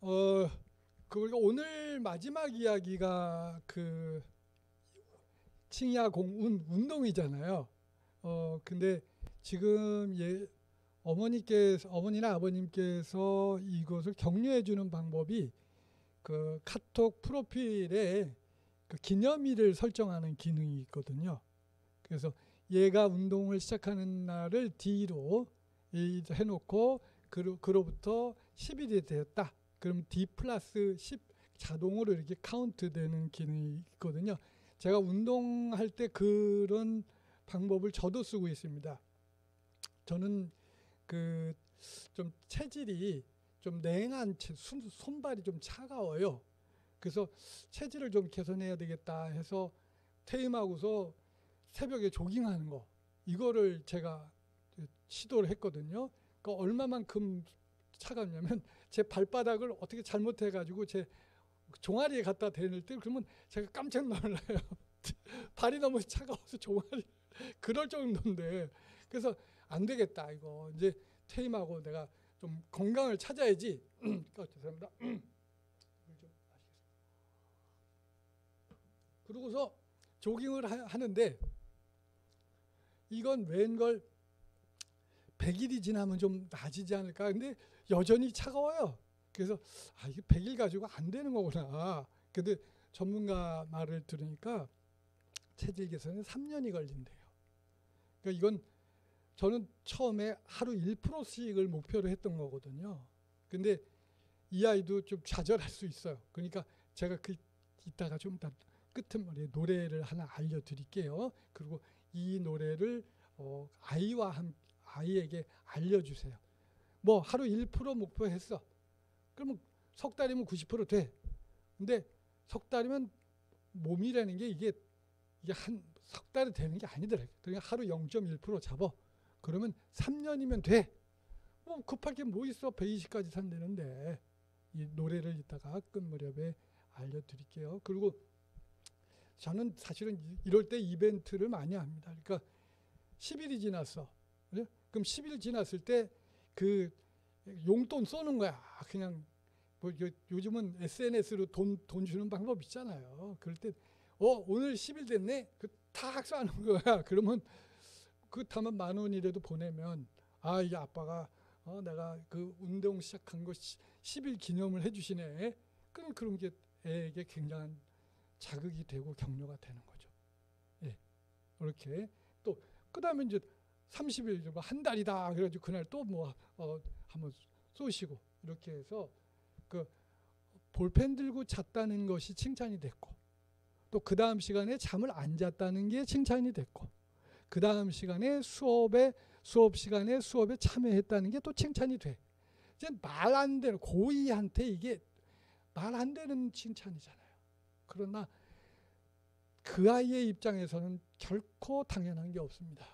어, 그 오늘 마지막 이야기가 그 칭야 공운 운동이잖아요. 어, 근데 지금 예 어머니께서 어머니나 아버님께서 이것을 격려해 주는 방법이 그 카톡 프로필에 그 기념일을 설정하는 기능이 있거든요. 그래서 얘가 운동을 시작하는 날을 D로 해놓고 그로, 그로부터 10일이 되었다. 그럼 D 플러스 10 자동으로 이렇게 카운트 되는 기능이 있거든요. 제가 운동할 때 그런 방법을 저도 쓰고 있습니다. 저는 그 좀 체질이 좀 냉한 손, 손발이 좀 차가워요. 그래서 체질을 좀 개선해야 되겠다 해서 퇴임하고서 새벽에 조깅하는 거 이거를 제가 시도를 했거든요. 그 얼마만큼 차갑냐면 제 발바닥을 어떻게 잘못해 가지고 제 종아리에 갖다 대는 때 그러면 제가 깜짝 놀라요. 발이 너무 차가워서 종아리 그럴 정도인데 그래서 안 되겠다 이거 이제 퇴임하고 내가 좀 건강을 찾아야지. 어, 죄송합니다. 그러고서 조깅을 하, 는데 이건 웬걸 100일이 지나면 좀 나아지지 않을까? 근데 여전히 차가워요. 그래서 아 이게 100일 가지고 안 되는 거구나. 근데 전문가 말을 들으니까 체질 개선에 3년이 걸린대요. 그러니까 이건 저는 처음에 하루 1%씩을 목표로 했던 거거든요. 근데 이 아이도 좀 좌절할 수 있어요. 그러니까 제가 그 이따가 좀 이따 끄트머리에 노래를 하나 알려드릴게요. 그리고 이 노래를 어, 아이와 한 아이에게 알려주세요. 뭐 하루 1% 목표했어. 그러면 석 달이면 90% 돼. 근데 석 달이면 몸이라는 게 이게 이게 한 석 달이 되는 게 아니더라고요. 그러니까 하루 0.1% 잡아. 그러면 3년이면 돼. 뭐 급할 게 뭐 있어. 120까지 산다는데. 이 노래를 이따가 끝 무렵에 알려드릴게요. 그리고 저는 사실은 이럴 때 이벤트를 많이 합니다. 그러니까 10일이 지났어. 그래? 그럼 10일 지났을 때 그 용돈 쏘는 거야. 그냥 뭐 요 즘은 SNS로 돈, 돈 주는 방법 있잖아요. 그럴 때, 어, 오늘 10일 됐네? 그탁 쏘는 거야. 그러면 그 다만 만 원이라도 보내면, 아, 이 아빠가, 어, 내가 그 운동 시작한 거 10일 기념을 해주시네. 그럼 그런 게 애에게 굉장한 자극이 되고 격려가 되는 거죠. 예. 이렇게 또 그 다음에 이제 30일 한 달이다 그래가지고 그날 또뭐 어, 한번 쏘시고 이렇게 해서 그 볼펜 들고 잤다는 것이 칭찬이 됐고 또 그 다음 시간에 잠을 안 잤다는 게 칭찬이 됐고 그 다음 시간에 수업에 수업 시간에 수업에 참여했다는 게 또 칭찬이 돼. 이제 말 안 되는 고이한테 이게 말 안 되는 칭찬이잖아요. 그러나 그 아이의 입장에서는 결코 당연한 게 없습니다.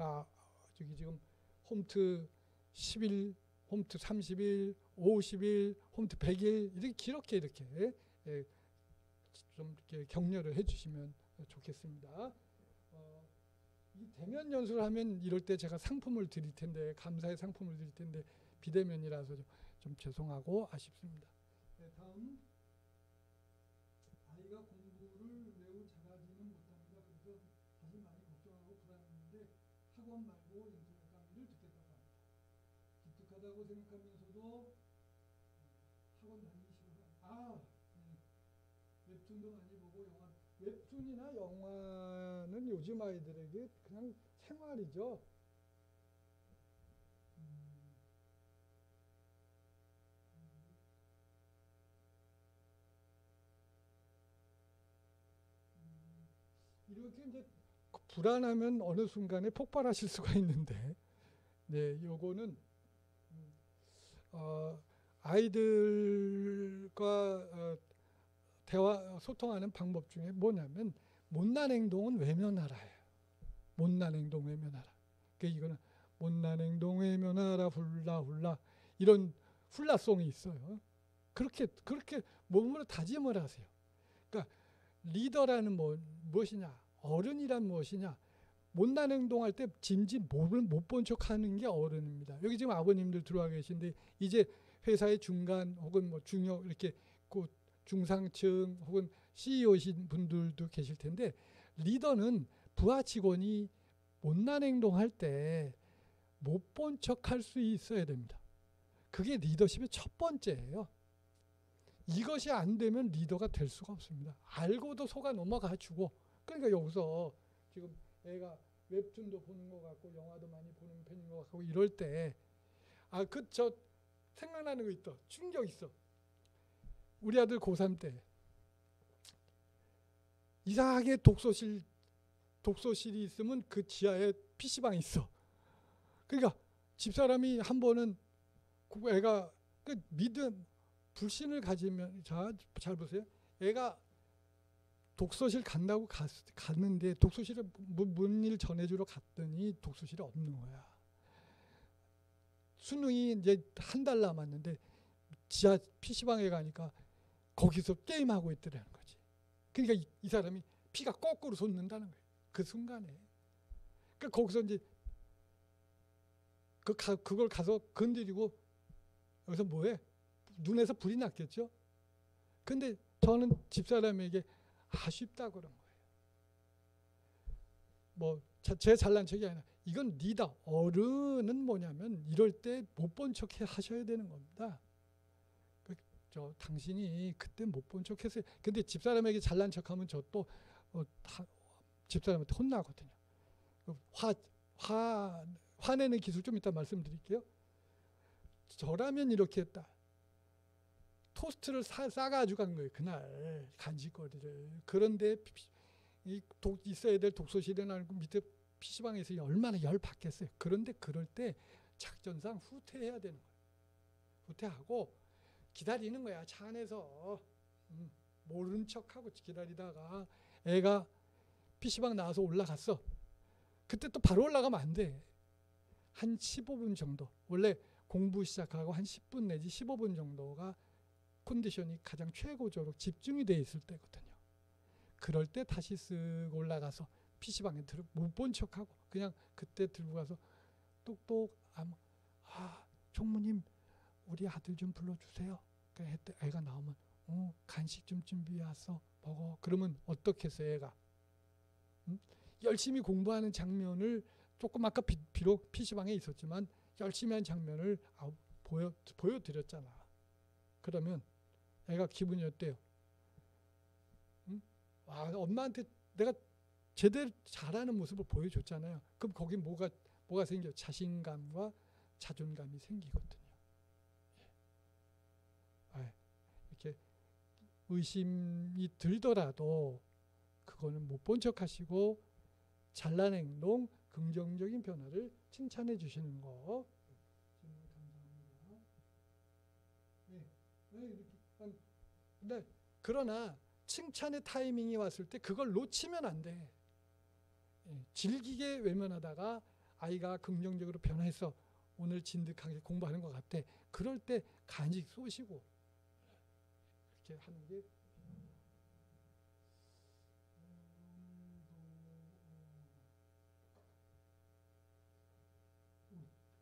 그러니까 저기 지금 홈트 10일, 홈트 30일, 50일, 홈트 100일 이렇게 길게 이렇게 예, 좀 이렇게 격려를 해주시면 좋겠습니다. 어, 이 대면 연수를 하면 이럴 때 제가 상품을 드릴 텐데 감사의 상품을 드릴 텐데 비대면이라서 좀, 좀 죄송하고 아쉽습니다. 네, 다음. 기특하다고 생각하면서도 학원 싫어. 아, 네. 웹툰도 많이 보고 영화. 웹툰이나 영화는 요즘 아이들에게 그냥 생활이죠. 이렇게 이제 불안하면 어느 순간에 폭발하실 수가 있는데, 네, 요거는 음, 어, 아이들과 어, 대화 소통하는 방법 중에 뭐냐면 못난 행동은 외면하라예요. 못난 행동 외면하라. 그 이거는 못난 행동 외면하라 훌라 훌라 이런 훌라송이 있어요. 그렇게 그렇게 몸으로 다짐을 하세요. 그러니까 리더라는 뭐 무엇이냐? 어른이란 무엇이냐? 못난 행동할 때 짐짓 못본 척하는 게 어른입니다. 여기 지금 아버님들 들어와 계신데 이제 회사의 중간 혹은 뭐 중요 이렇게 그 중상층 혹은 CEO신 분들도 계실 텐데 리더는 부하 직원이 못난 행동할 때 못 본 척할 수 있어야 됩니다. 그게 리더십의 첫 번째예요. 이것이 안 되면 리더가 될 수가 없습니다. 알고도 속아 넘어가 주고 그러니까 여기서 지금 애가 웹툰도 보는 것 같고 영화도 많이 보는 편인 것 같고 이럴 때 아 그 저 생각나는 거 있어 충격 있어 우리 아들 고3 때 이상하게 독서실 독서실이 있으면 그 지하에 PC방이 있어. 그러니까 집사람이 한 번은 그 애가 그 믿음 불신을 가지면 자 잘 보세요. 애가 독서실 간다고 갔, 갔는데 독서실에 문일 전해주러 갔더니 독서실에 없는 거야. 수능이 이제 한 달 남았는데 지하 PC방에 가니까 거기서 게임하고 있더라는 거지. 그러니까 이, 이 사람이 피가 거꾸로 솟는다는 거예요. 그 순간에. 그 거기서 이제 그 가, 그걸 가서 건드리고 여기서 뭐해? 눈에서 불이 났겠죠. 근데 저는 집사람에게 아쉽다 그런 거예요. 뭐제 잘난 척이 아니라 이건 리더 어른은 뭐냐면 이럴 때 못 본 척 하셔야 되는 겁니다. 그, 저 당신이 그때 못 본 척했어요. 근데 집사람에게 잘난 척하면 저또 어, 집사람한테 혼나거든요. 그 화, 화, 화내는 기술 좀 이따 말씀드릴게요. 저라면 이렇게 했다. 토스트를 사, 싸가지고 간 거예요. 그날 간식거리를. 그런데 이 독, 있어야 될 독서실에 나고 밑에 PC방에서 얼마나 열 받겠어요. 그런데 그럴 때 작전상 후퇴해야 되는 거예요. 후퇴하고 기다리는 거야. 차 안에서. 음, 모른 척하고 기다리다가 애가 PC방 나와서 올라갔어. 그때 또 바로 올라가면 안 돼. 한 15분 정도. 원래 공부 시작하고 한 10분 내지 15분 정도가 컨디션이 가장 최고조로 집중이 돼 있을 때거든요. 그럴 때 다시 쓱 올라가서 PC방에 들어 못본 척하고 그냥 그때 들고 가서 똑똑 아 총무님 우리 아들 좀 불러주세요. 그때 애가 나오면 어 간식 좀 준비해 왔어 먹어. 그러면 어떻겠어 애가 음? 열심히 공부하는 장면을 조금 아까 비, 록 PC방에 있었지만 열심히 한 장면을 아, 보여, 보여드렸잖아. 그러면 애가 기분이 어때요? 응? 아, 엄마한테 내가 제대로 잘하는 모습을 보여줬잖아요. 그럼 거기 뭐가 뭐가 생겨? 자신감과 자존감이 생기거든요. 예. 아, 이렇게 의심이 들더라도 그거는 못 본 척하시고 잘난 행동, 긍정적인 변화를 칭찬해 주시는 거. 네. 네, 근데 그러나 칭찬의 타이밍이 왔을 때 그걸 놓치면 안 돼. 예, 질기게 외면하다가 아이가 긍정적으로 변해서 오늘 진득하게 공부하는 것 같아. 그럴 때 간직 쏘시고 이렇게 하는 게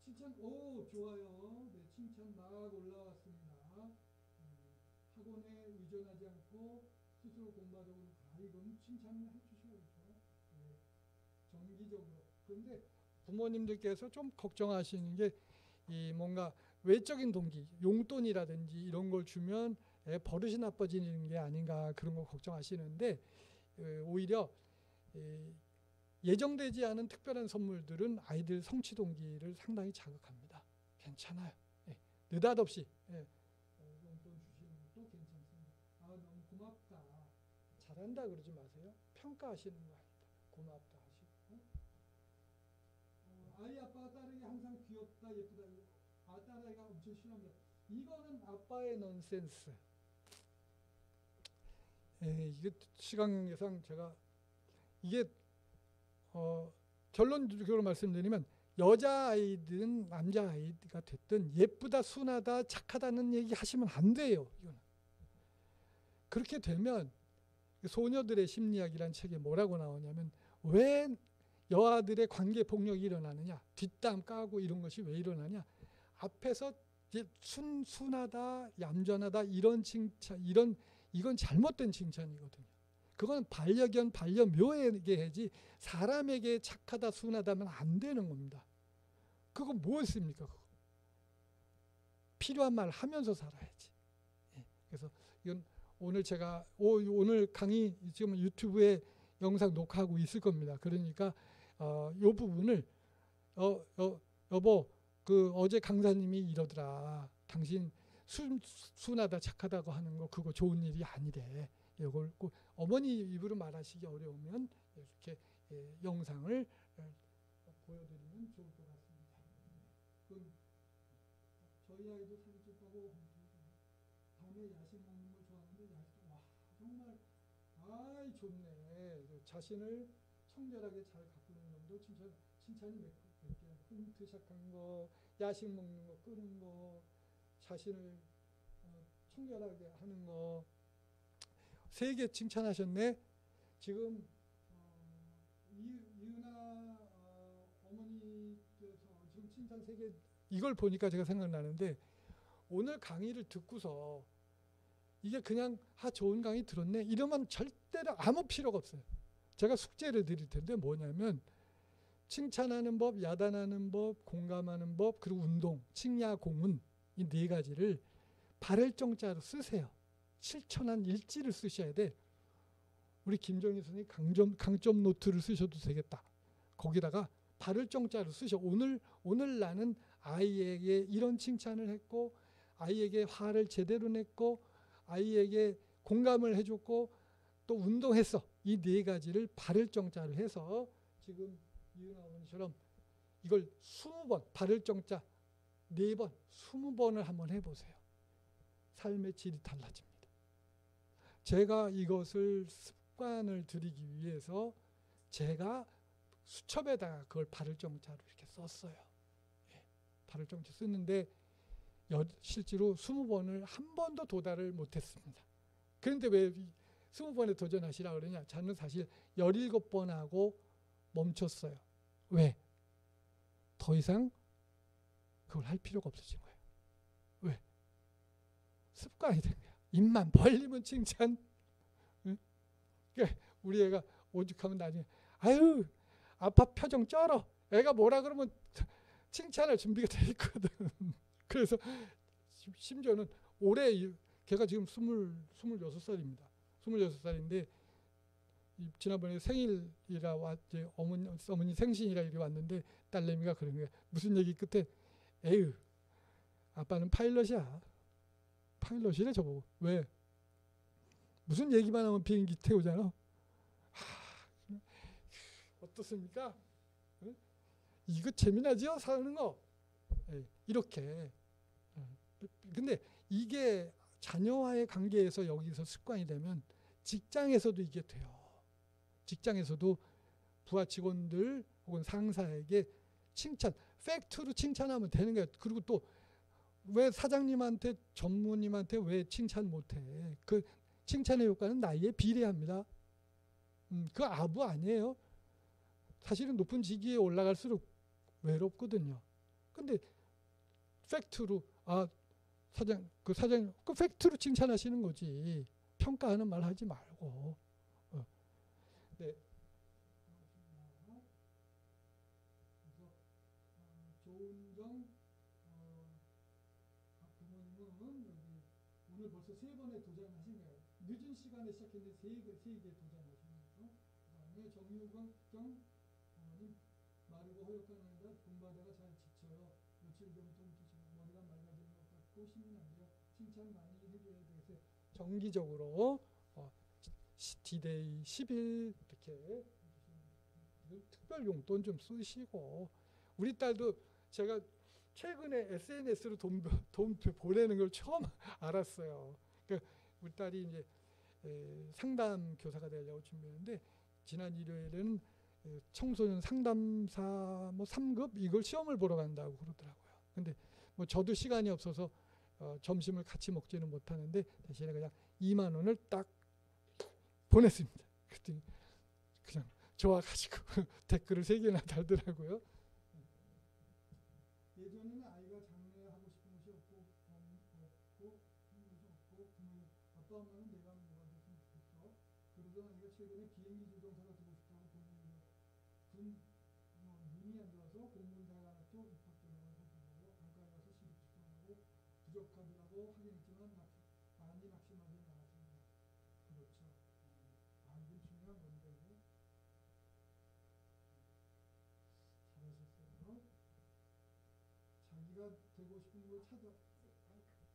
칭찬 오 좋아요. 스스로 공부하려고 아 이건 칭찬을 해주셔야죠. 네, 정기적으로. 그런데 부모님들께서 좀 걱정하시는 게 이 뭔가 외적인 동기, 용돈이라든지 이런 걸 주면 애 버릇이 나빠지는 게 아닌가 그런 거 걱정하시는데 오히려 예정되지 않은 특별한 선물들은 아이들 성취 동기를 상당히 자극합니다. 괜찮아요. 예, 느닷없이 예, 용돈 주시는 것도 괜찮습니다. 아 너무 고맙다. 잘한다 그러지 마세요. 평가하시는 거 아니다. 고맙다 하시고 어, 아이 아빠가 따르기 항상 귀엽다 예쁘다. 아 딸아이가 엄청 싫어합니다. 이거는 아빠의 넌센스. 예, 이게 시간상 제가 이게 어, 결론적으로 말씀드리면 여자 아이든 남자 아이가 됐든 예쁘다 순하다 착하다는 얘기 하시면 안 돼요. 이거는 그렇게 되면 소녀들의 심리학이란 책에 뭐라고 나오냐면 왜 여아들의 관계 폭력이 일어나느냐 뒷담 까고 이런 것이 왜 일어나냐 앞에서 순순하다, 얌전하다 이런 칭찬, 이런 이건 잘못된 칭찬이거든요. 그건 반려견, 반려묘에게 해지 사람에게 착하다, 순하다면 안 되는 겁니다. 그거 뭐였습니까? 그거. 필요한 말 하면서 살아야지. 예. 그래서 이건 오늘 제가 오, 오늘 강의 지금 유튜브에 영상 녹화하고 있을 겁니다. 그러니까 어, 요 부분을 어, 어, 여보 그 어제 강사님이 이러더라. 당신 순, 순하다 착하다고 하는 거 그거 좋은 일이 아니래. 이걸 꼭 어머니 입으로 말하시기 어려우면 이렇게 예, 영상을 예, 보여드리면 좋을 것 같습니다. 저희 아이도 찍고 밤에 야식 먹는 걸 좋아하는데 야식 와 정말 아이 좋네. 자신을 청결하게 잘 가꾸는 놈도 칭찬 칭찬이 몇 개. 흠트샥한 거, 야식 먹는 거, 끄는 거, 자신을 어, 청결하게 하는 거. 세 개 칭찬하셨네. 지금 어, 이, 이은아 어, 어머니께서 지금 칭찬 세 개 이걸 보니까 제가 생각나는데 오늘 강의를 듣고서 이게 그냥 아 좋은 강의 들었네 이러면 절대로 아무 필요가 없어요. 제가 숙제를 드릴 텐데 뭐냐면 칭찬하는 법, 야단하는 법, 공감하는 법, 그리고 운동, 칭야공은 이네 가지를 발열정자로 쓰세요. 7천한 일지를 쓰셔야 돼. 우리 김정희 선생님 강점, 강점 노트를 쓰셔도 되겠다. 거기다가 발열정자로 쓰셔. 오늘 오늘 나는 아이에게 이런 칭찬을 했고 아이에게 화를 제대로 냈고 아이에게 공감을 해줬고 또 운동했어. 이 네 가지를 발열정자로 해서 지금 이은아 어머니처럼 이걸 20번 발열정자 네 번, 20번을 한번 해보세요. 삶의 질이 달라집니다. 제가 이것을 습관을 들이기 위해서 제가 수첩에다가 그걸 발열정자로 이렇게 썼어요. 예, 발열정자 쓰는데 여, 실제로 20번을 한 번도 도달을 못했습니다. 그런데 왜 20번에 도전하시라 그러냐? 저는 사실 17번 하고 멈췄어요. 왜? 더 이상 그걸 할 필요가 없어진 거예요. 왜? 습관이 된 거야. 입만 벌리면 칭찬. 응? 그러니까 우리 애가 오죽하면 나중에 아유 아빠 표정 쩔어. 애가 뭐라 그러면 칭찬할 준비가 돼 있거든. 그래서 심지어는 올해 걔가 지금 스물 스물여섯 살입니다. 스물여섯 살인데 지난번에 생일이라 왔지 어머니 어머니 생신이라 이리 왔는데 딸내미가 그런 거야. 무슨 얘기 끝에 에휴 아빠는 파일럿이야. 파일럿이래 저보고 왜 무슨 얘기만 하면 비행기 태우잖아. 하, 어떻습니까? 응? 이거 재미나지요 사는 거. 이렇게. 근데 이게 자녀와의 관계에서 여기서 습관이 되면 직장에서도 이게 돼요. 직장에서도 부하 직원들 혹은 상사에게 칭찬, 팩트로 칭찬하면 되는 거예요. 그리고 또 왜 사장님한테 전무님한테 왜 칭찬 못해? 그 칭찬의 효과는 나이에 비례합니다. 음, 그 아부 아니에요. 사실은 높은 직위에 올라갈수록 외롭거든요. 근데 팩트로 아 사장 그 사장 그 팩트로 칭찬하시는 거지 평가하는 말 하지 말고. 어. 네. 그래서 어, 어, 부모님은 여기 오늘 벌써 세 번에 도전하신 거예요. 늦은 시간에 시작했는데 세개 세개 도전하신 거죠. 그다음에 정유경 어머님 마르고 허옇게 나는데 분바다가 잘 지쳐요. 며칠 전부터 머리가 맑아지 힘이 나요. 칭찬 많이 해줘야 되겠어요. 정기적으로 어, 디데이 10일 이렇게 특별 용돈 좀 쓰시고 우리 딸도 제가 최근에 SNS로 돈, 돈 보내는 걸 처음 알았어요. 그러니까 우리 딸이 이제 에, 상담 교사가 되려고 준비했는데 지난 일요일에는 청소년 상담사 뭐 3급 이걸 시험을 보러 간다고 그러더라고요. 근데 뭐 저도 시간이 없어서 어, 점심을 같이 먹지는 못하는데 대신에 그냥 2만 원을 딱 보냈습니다. 그랬더니 그냥 좋아가지고 댓글을 세 개나 달더라고요. 예전에는 아이가 장래하고 싶은 것이 없고 부모, 아빠 엄마는 내가 뭐가 됐으면. 그러던 아이가 최근에 비행기 조종사가 되고 싶다고 군 어, 눈이 안 좋아서 공군대학교 부족하더라고 하긴 했지만 막, 많이 낙심하지 않았습니다. 그렇죠. 아, 이건 중요한 건데. 잘하셨어요. 자기가 되고 싶은 걸 찾아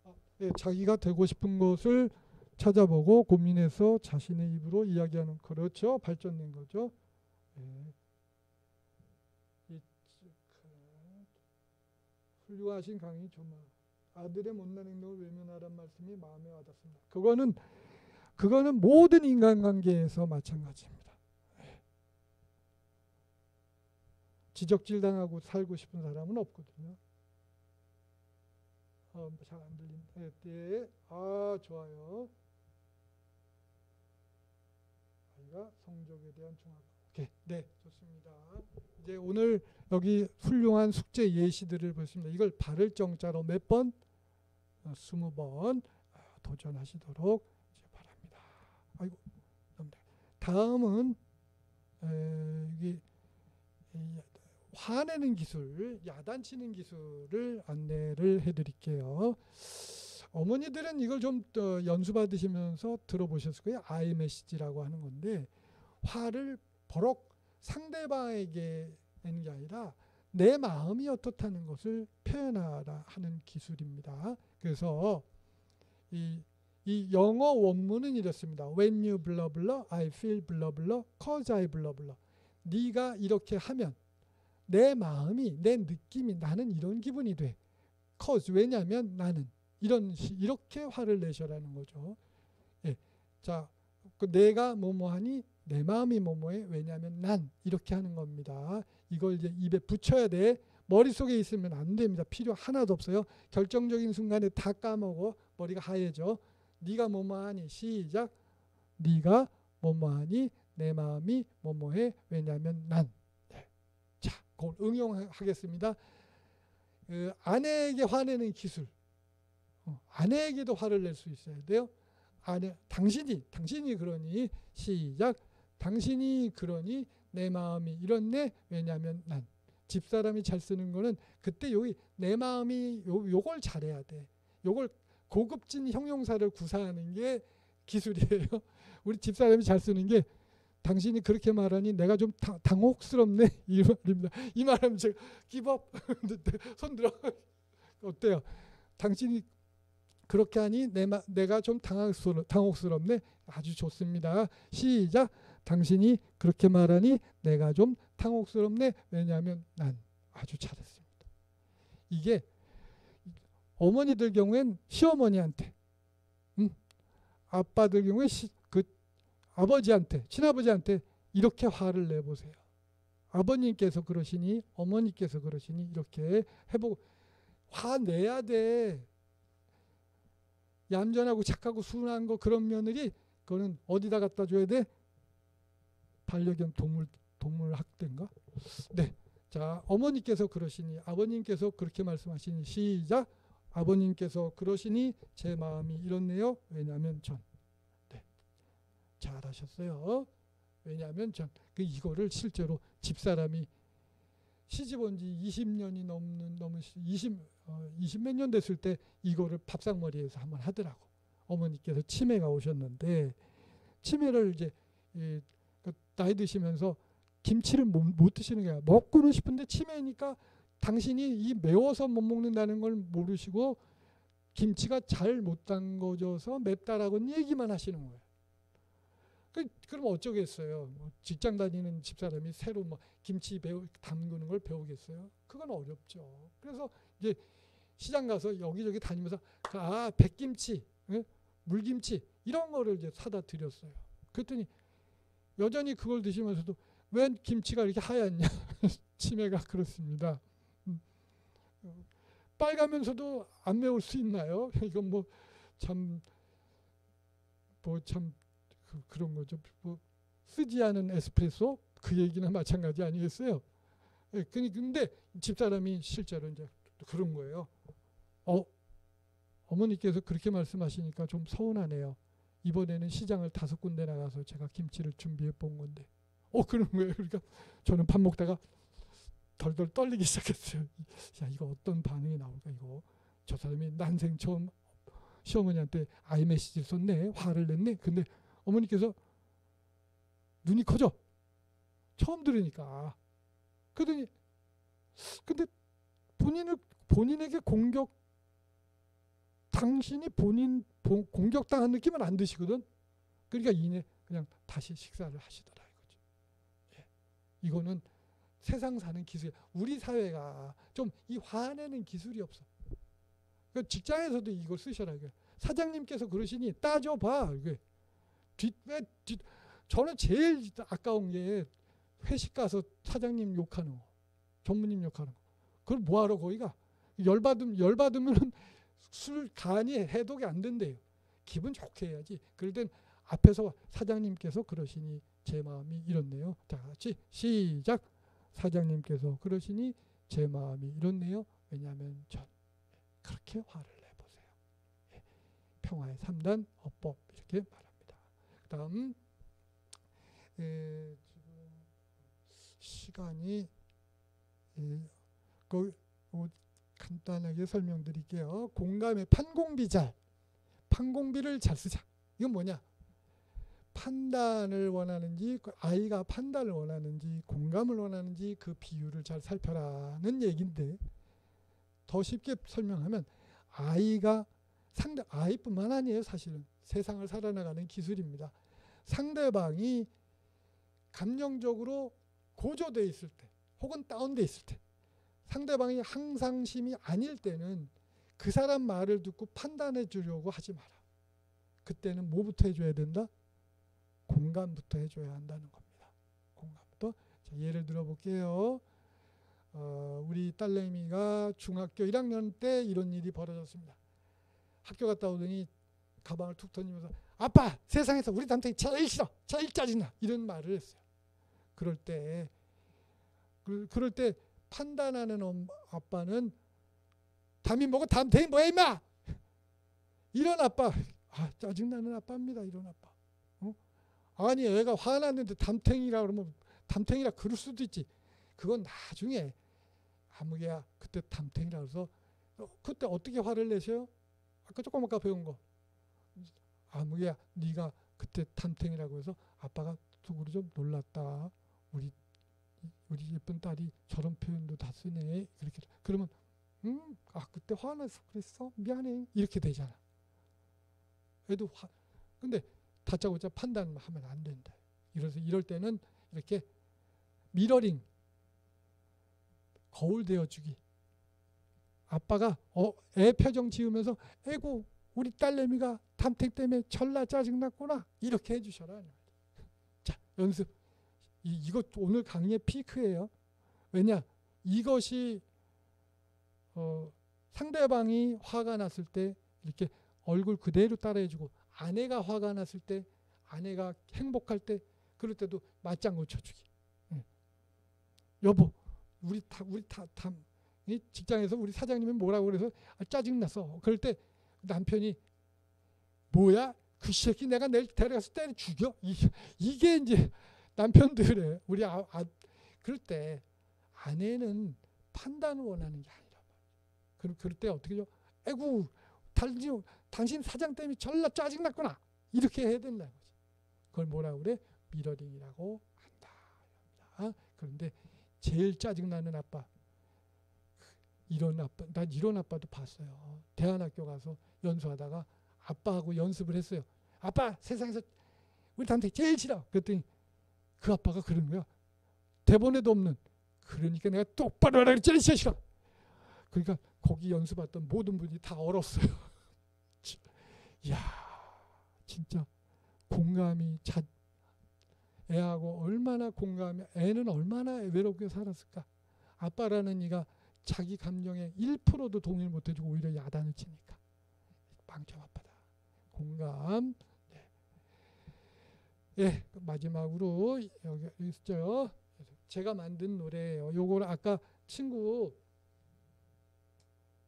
아, 네, 자기가 되고 싶은 것을 찾아보고 고민해서 자신의 입으로 이야기하는 그렇죠 발전된 거죠. 네. 훌륭하신 강의 조마 아들의 못난 행동을 외면하란 말씀이 마음에 와닿습니다. 그거는 그거는 모든 인간관계에서 마찬가지입니다. 네. 지적질 당하고 살고 싶은 사람은 없거든요. 어, 잘안 들린다. 네, 네. 아 좋아요. 아이가 성적에 대한 중압. 오케이, 네 좋습니다. 이제 오늘 여기 훌륭한 숙제 예시들을 보습니다. 이걸 발을 정자로 몇 번? 어, 스무 번 어, 도전하시도록 바랍니다. 아이고, 다음은 에, 이게 화내는 기술, 야단치는 기술을 안내를 해드릴게요. 어머니들은 이걸 좀 연수 받으시면서 들어보셨을 거예요. 아이 메시지라고 하는 건데 화를 버럭 상대방에게 내는 게 아니라 내 마음이 어떻다는 것을 표현하라 하는 기술입니다. 그래서 이, 이 영어 원문은 이렇습니다. When you blah blah, I feel blah blah, cause I blah blah. 네가 이렇게 하면 내 마음이 내 느낌이 나는 이런 기분이 돼. cause 왜냐하면 나는 이런 시, 이렇게 화를 내셔라는 거죠. 예. 자, 그 내가 뭐뭐하니 내 마음이 뭐뭐해 왜냐하면 난 이렇게 하는 겁니다. 이걸 이제 입에 붙여야 돼. 머릿속에 있으면 안 됩니다. 필요 하나도 없어요. 결정적인 순간에 다 까먹어 머리가 하얘져. 네가 뭐뭐하니 시작. 네가 뭐뭐하니 내 마음이 뭐뭐해 왜냐하면 난 그걸 응용하겠습니다. 그 아내에게 화내는 기술. 어, 아내에게도 화를 낼 수 있어야 돼요. 아내, 당신이, 당신이 그러니 시작. 당신이 그러니 내 마음이 이렇네. 왜냐하면 난 집사람이 잘 쓰는 거는 그때 여기 내 마음이 요, 요걸 잘해야 돼. 요걸 고급진 형용사를 구사하는 게 기술이에요. 우리 집사람이 잘 쓰는 게 당신이 그렇게 말하니 내가 좀 당, 당혹스럽네 이 말입니다. 이 말하면 제가 기법 손 들어 어때요? 당신이 그렇게 하니 내 마, 내가 좀 당황스러, 당혹스럽네 아주 좋습니다. 시작 당신이 그렇게 말하니 내가 좀 당혹스럽네 왜냐하면 난 아주 잘했습니다. 이게 어머니들 경우엔 시어머니한테 음, 아빠들 경우에 시, 아버지한테 친아버지한테 이렇게 화를 내보세요. 아버님께서 그러시니 어머니께서 그러시니 이렇게 해보고 화내야 돼. 얌전하고 착하고 순한 거 그런 며느리 그거는 어디다 갖다 줘야 돼? 반려견 동물 동물 학대인가? 네. 자, 어머니께서 그러시니 아버님께서 그렇게 말씀하시니 시작. 아버님께서 그러시니 제 마음이 이렇네요. 왜냐하면 전 잘하셨어요. 왜냐하면 전 그 이거를 실제로 집사람이 시집 온 지 20년이 넘는 넘은 20 어, 20 몇 년 됐을 때 이거를 밥상머리에서 한번 하더라고. 어머니께서 치매가 오셨는데 치매를 이제 나이 드시면서 김치를 못, 못 드시는 거야. 먹고는 싶은데 치매니까 당신이 이 매워서 못 먹는다는 걸 모르시고 김치가 잘 못 담궈져서 맵다라고 얘기만 하시는 거예요. 그, 그럼 어쩌겠어요. 뭐 직장 다니는 집사람이 새로 뭐 김치 배우 담그는 걸 배우겠어요? 그건 어렵죠. 그래서 이제 시장 가서 여기저기 다니면서 아 백김치, 응? 물김치 이런 거를 이제 사다 드렸어요. 그랬더니 여전히 그걸 드시면서도 왜 김치가 이렇게 하얗냐? 치매가 그렇습니다. 음. 빨가면서도 안 매울 수 있나요? 이건 뭐 참 뭐참 그, 런 거죠. 뭐 쓰지 않은 에스프레소 그 얘기나 마찬가지 아니겠어요? 예, 근데 집사람이 실제로 이제 그런 거예요. 어, 어머니께서 그렇게 말씀하시니까 좀 서운하네요. 이번에는 시장을 다섯 군데 나가서 제가 김치를 준비해 본 건데. 어 그런 거예요. 그러니까 저는 밥 먹다가 덜덜 떨리기 시작했어요. 야 이거 어떤 반응이 나올까 이거. 저 사람이 난생 처음 시어머니한테 아이 메시지를 썼네. 화를 냈네. 근데 어머니께서 눈이 커져. 처음 들으니까. 그러더니 근데 본인을 본인에게 공격 당신이 본인 보, 공격당한 느낌은 안 드시거든. 그러니까 이내 그냥 다시 식사를 하시더라 이거죠. 예. 이거는 세상 사는 기술. 우리 사회가 좀 이 화내는 기술이 없어. 그 직장에서도 이걸 쓰셔라. 이게. 사장님께서 그러시니 따져봐. 이게 뒷, 왜, 뒷, 저는 제일 아까운 게 회식 가서 사장님 욕하는 거, 전무님 욕하는 거. 그걸 뭐하러 거기가 열받으면 열받으면 술 간이 해독이 안 된대요. 기분 좋게 해야지. 그럴 땐 앞에서 사장님께서 그러시니 제 마음이 이렇네요. 자, 같이 시작. 사장님께서 그러시니 제 마음이 이렇네요. 왜냐하면 전 그렇게 화를 내보세요. 예. 평화의 3단 어법 이렇게 말합니다. 그 다음 예, 시간이 예, 그 어, 간단하게 설명드릴게요. 공감의 판공비 잘 판공비를 잘 쓰자. 이건 뭐냐? 판단을 원하는지 그 아이가 판단을 원하는지 공감을 원하는지 그 비율을 잘 살펴라는 얘기인데 더 쉽게 설명하면 아이가 상대 아이뿐만 아니에요 사실은 세상을 살아나가는 기술입니다. 상대방이 감정적으로 고조돼 있을 때 혹은 다운돼 있을 때 상대방이 항상심이 아닐 때는 그 사람 말을 듣고 판단해 주려고 하지 마라. 그때는 뭐부터 해줘야 된다? 공감부터 해줘야 한다는 겁니다. 공감부터. 자, 예를 들어 볼게요. 어, 우리 딸내미가 중학교 1학년 때 이런 일이 벌어졌습니다. 학교 갔다 오더니 가방을 툭 던지면서 아빠 세상에서 우리 남편이 제일 싫어 제일 짜증나 이런 말을 했어요. 그럴 때 그, 그럴 때 판단하는 엄, 아빠는 담이 뭐고 담탱이 뭐야 임마! 이런 아빠 아 짜증나는 아빠입니다 이런 아빠. 어? 아니 애가 화났는데 담탱이라 그러면 담탱이라 그럴 수도 있지. 그건 나중에 아무개야 그때 담탱이라 그래서 어, 그때 어떻게 화를 내셔요 아까 조금 아까 배운 거. 아무개야 네가 그때 담탱이라고 해서 아빠가 속으로 좀 놀랐다. 우리 우리 예쁜 딸이 저런 표현도 다 쓰네 그렇게 그러면 음, 아 그때 화나서 그랬어 미안해 이렇게 되잖아. 애도 화 근데 다짜고짜 판단하면 안 된다. 이래서 이럴 때는 이렇게 미러링 거울 대어주기. 아빠가 어, 애 표정 지으면서 애고 우리 딸내미가 담택 때문에 전라 짜증났구나 이렇게 해주셔라. 자 연습. 이, 이것 오늘 강의의 피크예요. 왜냐 이것이 어, 상대방이 화가 났을 때 이렇게 얼굴 그대로 따라해주고 아내가 화가 났을 때 아내가 행복할 때 그럴 때도 맞장구 쳐주기. 응. 여보, 우리 다 우리 다, 다 직장에서 우리 사장님이 뭐라고 그래서 아, 짜증 났어. 그럴 때 남편이 뭐야? 그 새끼 내가 내일 데려가서 때려 죽여. 이, 이게 이제 남편들의 우리 아, 아 그럴 때 아내는 판단을 원하는 게 아니라 그럼 그럴 때 어떻게 죠? 에구 당신 당신 사장 때문에 졸라 짜증 났구나 이렇게 해야 된다는 거지. 그걸 뭐라 그래? mirroring이라고 한다. 그런데 제일 짜증 나는 아빠 이런 아빠 난 이런 아빠도 봤어요. 대안학교 가서 연수하다가 아빠하고 연습을 했어요. 아빠 세상에서 우리 단테 제일 싫어. 그랬더니 그 아빠가 그런 거야. 대본에도 없는. 그러니까 내가 똑바로 하라 그랬지 싫어. 그러니까 거기 연수 받던 모든 분이 다 얼었어요. 야 진짜 공감이 자, 애하고 얼마나 공감이 애는 얼마나 외롭게 살았을까. 아빠라는 이가 자기 감정에 1%도 동의를 못 해주고 오히려 야단을 치니까 빵점 아빠다. 공감. 네. 예, 마지막으로 여기 있죠. 제가 만든 노래예요. 요거를 아까 친구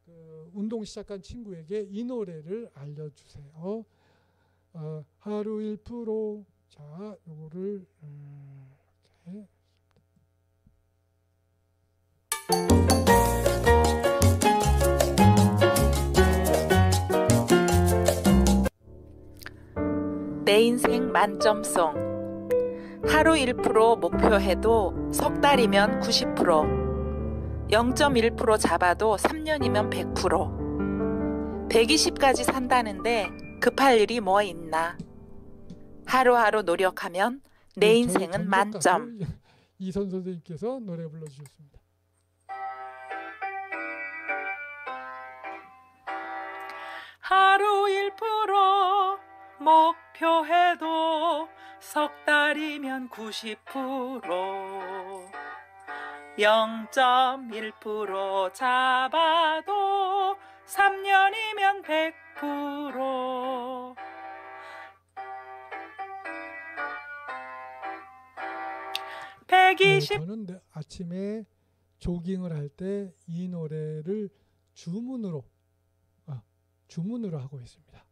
그 운동 시작한 친구에게 이 노래를 알려주세요. 어, 하루 1%. 자, 요거를 음, 이렇게 내 인생 만점송 하루 1% 목표해도 석 달이면 90% 0.1% 잡아도 3년이면 100% 120까지 산다는데 급할 일이 뭐 있나? 하루하루 노력하면 내 네, 인생은 만점. 이선 선생님께서 노래 불러주셨습니다. 하루 1% 목표해도 석 달이면 90% 0.1% 잡아도 3년이면 100% 네, 120 저는 네, 아침에 조깅을 할 때 이 노래를 주문으로 아, 주문으로 하고 있습니다.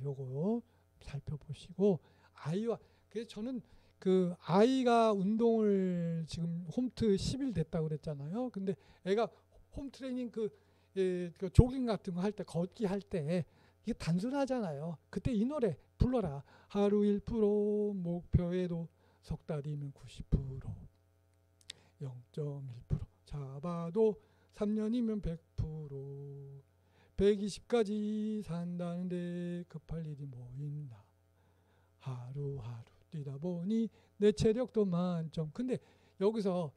예, 요거 살펴보시고 아이와 그래서 저는 그 아이가 운동을 지금 홈트 10일 됐다고 그랬잖아요. 근데 애가 홈 트레이닝 그, 예, 그 조깅 같은 거 할 때 걷기 할 때 이게 단순하잖아요. 그때 이 노래 불러라. 하루 1% 목표에도 석 달이면 90% 0.1% 잡아도 3년이면 100% 120까지 산다는데 급할 일이 뭐 있나? 하루하루 뛰다 보니 내 체력도 만점. 근데 여기서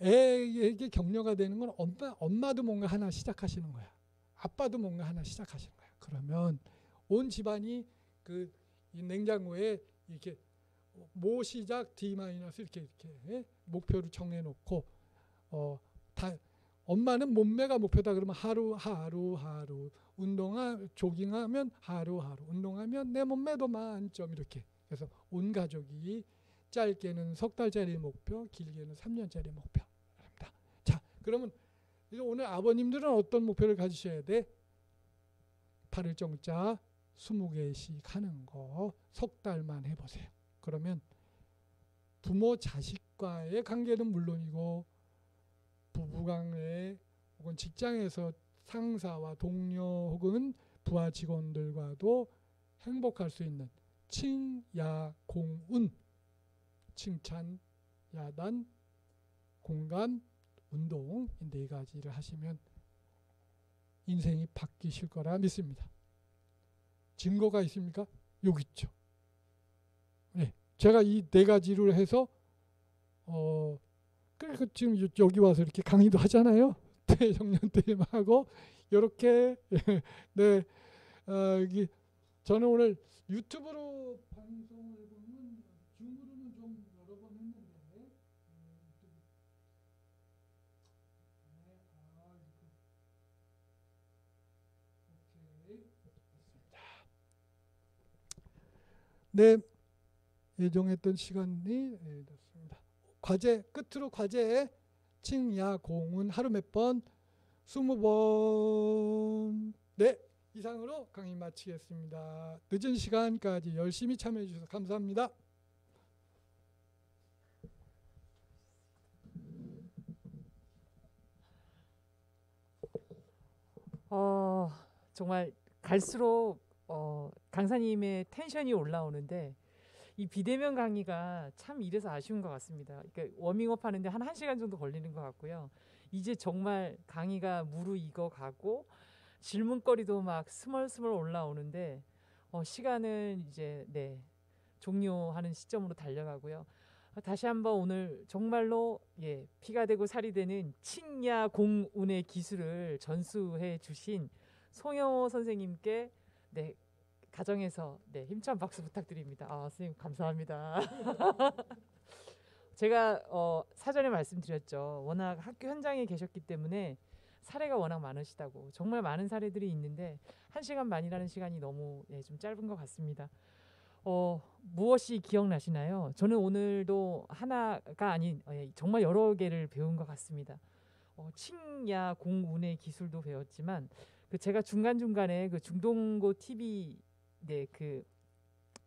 애에게 격려가 되는 건 엄마, 엄마도 뭔가 하나 시작하시는 거야. 아빠도 뭔가 하나 시작하시는 거야. 그러면 온 집안이 그이 냉장고에 이렇게 모 시작 D 이렇게 이렇게 예? 목표를 정해 놓고 어 다 엄마는 몸매가 목표다 그러면 하루 하루 하루 운동하 조깅하면 하루 하루 운동하면 내 몸매도 만점 이렇게 그래서 온 가족이 짧게는 석 달짜리 목표 길게는 3년짜리 목표입니다. 자 그러면 오늘 아버님들은 어떤 목표를 가지셔야 돼? 8일 정자 20개씩 하는 거 석 달만 해보세요. 그러면 부모 자식과의 관계는 물론이고 부부간의 혹은 직장에서 상사와 동료 혹은 부하 직원들과도 행복할 수 있는 칭야공운 칭찬 야단 공감 운동 이 네 가지를 하시면 인생이 바뀌실 거라 믿습니다. 증거가 있습니까? 여기 있죠. 네, 제가 이 네 가지를 해서 어 그러니까 지금 요- 여기 와서 이렇게 강의도 하잖아요. 대청년 때하고 이렇게 네 어, 여기 저는 오늘 유튜브로 방송을 보면 줌으로는 좀 여러 번 했는데 음. 네, 아. 오케이. 됐습니다. 네, 예정했던 시간이 네, 됐습니다. 과제 끝으로 과제 칭야공은 하루 몇 번? 스무 번. 네, 이상으로 강의 마치겠습니다. 늦은 시간까지 열심히 참여해 주셔서 감사합니다. 어, 정말 갈수록 어, 강사님의 텐션이 올라오는데 이 비대면 강의가 참 이래서 아쉬운 것 같습니다. 그러니까 워밍업 하는데 한 1시간 정도 걸리는 것 같고요. 이제 정말 강의가 무르익어 가고 질문거리도 막 스멀스멀 올라오는데 어, 시간은 이제 네 종료하는 시점으로 달려가고요. 아, 다시 한번 오늘 정말로 예 피가 되고 살이 되는 칭야 공운의 기술을 전수해 주신 송영호 선생님께 네 가정에서 네 힘찬 박수 부탁드립니다. 아 선생님 감사합니다. 제가 어, 사전에 말씀드렸죠. 워낙 학교 현장에 계셨기 때문에 사례가 워낙 많으시다고 정말 많은 사례들이 있는데 한 시간 반이라는 시간이 너무 예, 좀 짧은 것 같습니다. 어, 무엇이 기억나시나요? 저는 오늘도 하나가 아닌 어, 예, 정말 여러 개를 배운 것 같습니다. 어, 어, 칭야 공운의 기술도 배웠지만 그 제가 중간 중간에 그 중동고 TV 네 그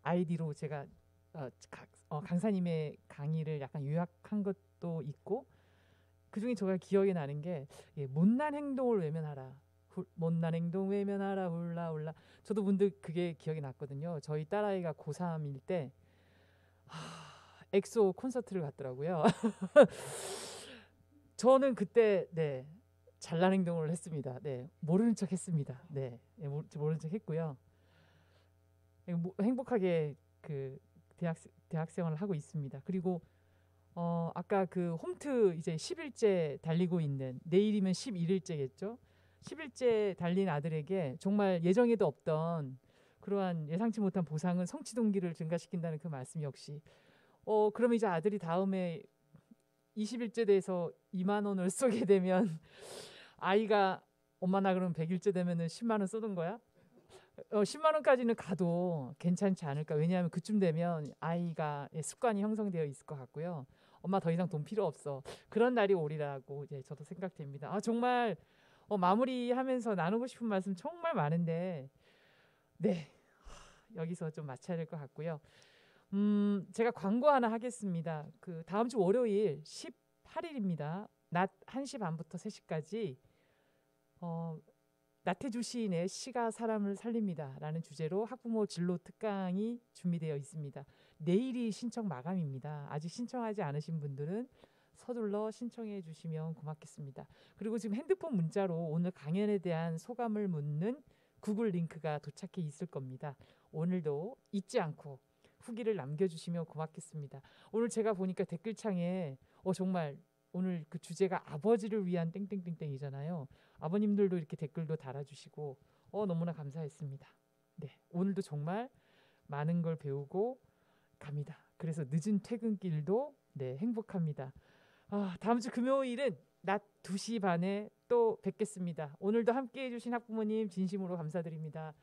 아이디로 제가 어, 가- 어, 강사님의 강의를 약간 요약한 것도 있고 그 중에 제가 기억에 나는 게 예, 못난 행동을 외면하라. 훌- 못난 행동 외면하라 훌라 훌라. 저도 문득 그게 기억이 났거든요. 저희 딸아이가 고3일 때 하, 엑소 콘서트를 갔더라고요. 저는 그때 네 잘난 행동을 했습니다. 네 모르는 척 했습니다. 네, 네 모, 모르는 척 했고요. 예, 뭐, 행복하게 그 대학 대학생활을 하고 있습니다. 그리고 어 아까 그 홈트 이제 10일째 달리고 있는 내일이면 11일째겠죠. 10일째 달린 아들에게 정말 예정에도 없던 그러한 예상치 못한 보상은 성취 동기를 증가시킨다는 그 말씀 역시 어 그러면 이제 아들이 다음에 20일째 돼서 2만 원을 쏘게 되면 아이가 엄마 나 그럼 100일째 되면은 10만 원 쏘는 거야? 어 10만 원까지는 가도 괜찮지 않을까? 왜냐하면 그쯤 되면 아이가 예, 습관이 형성되어 있을 것 같고요. 엄마 더 이상 돈 필요 없어. 그런 날이 오리라고 이제 저도 생각됩니다. 아 정말 어, 마무리하면서 나누고 싶은 말씀 정말 많은데 네 하, 여기서 좀 마쳐야 될 것 같고요. 음 제가 광고 하나 하겠습니다. 그 다음 주 월요일 18일입니다. 낮 1시 반부터 3시까지 어 나태주 시인의 시가 사람을 살립니다라는 주제로 학부모 진로 특강이 준비되어 있습니다. 내일이 신청 마감입니다. 아직 신청하지 않으신 분들은 서둘러 신청해 주시면 고맙겠습니다. 그리고 지금 핸드폰 문자로 오늘 강연에 대한 소감을 묻는 구글 링크가 도착해 있을 겁니다. 오늘도 잊지 않고 후기를 남겨주시면 고맙겠습니다. 오늘 제가 보니까 댓글창에 어 정말 오늘 그 주제가 아버지를 위한 땡땡땡땡이잖아요. 아버님들도 이렇게 댓글도 달아주시고 어 너무나 감사했습니다. 네 오늘도 정말 많은 걸 배우고 갑니다. 그래서 늦은 퇴근길도 네 행복합니다. 아 다음 주 금요일은 낮 2시 반에 또 뵙겠습니다. 오늘도 함께 해 주신 학부모님 진심으로 감사드립니다.